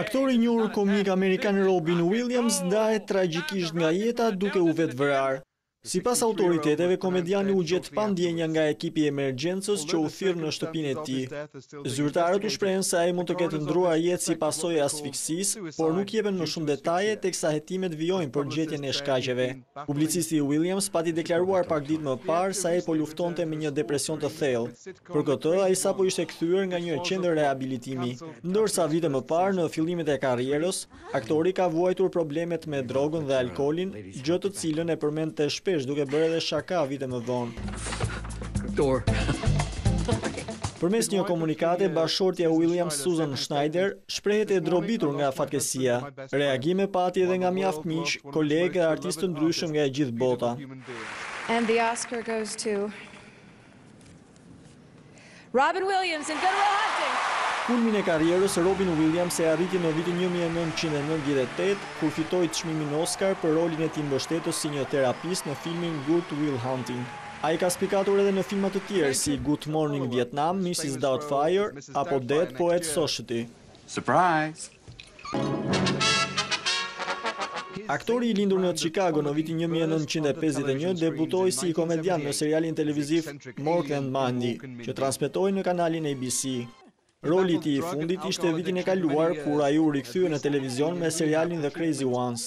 Aktori i njohur komik amerikan Robin Williams ndahet tragjikisht nga jeta duke u vetëvrarë. Sipas autoriteteve, komediani u gjet pa ndjenja nga ekipi i emergjencës që u thirr në shtëpinë e tij. Zyrtarët u shprehën se ai mund të ketë ndruar jetë si pasojë e asfiksisë, por nuk jepen më shumë detaje teksa hetimet vijojnë për gjetjen e shkaqeve. Publicisti i Williams pati deklaruar pak ditë më parë se ai po luftonte me një depresion të thellë. Për këtë, ai sapo ishte kthyer nga një qendër rehabilitimi. Ndërsa vite më parë, në fillimet e karrierës, aktori ka vuajtur problemet me drogën dhe alkoolin, gjë të cilën e përmendte shpesh duke bërë edhe shaka vite më vonë. Përmes një komunikate, bashkëshortja e Williams, Susan Schneider, shprehet e drobitur nga fatkeqësia. Reagime pati edhe nga mjaft miq, Kolegë e artistë të ndryshëm nga e gjithë bota. And the Oscar goes to Robin Williams in Good Will Hunting. Kulmin e karrierës Robin Williams e arriti në vitin një mijë e nëntëqind e nëntëdhjetë e tetë, kur fitoi çmimin Oscar për rolin e tij mbështetës si një terapist në filmin Good Will Hunting. Ai ka spikatur edhe në filma të tjerë si Good Morning Vietnam, Mrs. Doubtfire apo Dead Poets Society. Surprise! Aktori i lindur në Chicago në vitin një mijë e nëntëqind e pesëdhjetë e një debutoi si komedian në serialin televiziv Mork and Mindy, që transmetohej në kanalin ABC. Roli i tij i fundit ishte vitin e kaluar kur ai u rikthye në televizion me serialin The Crazy Ones.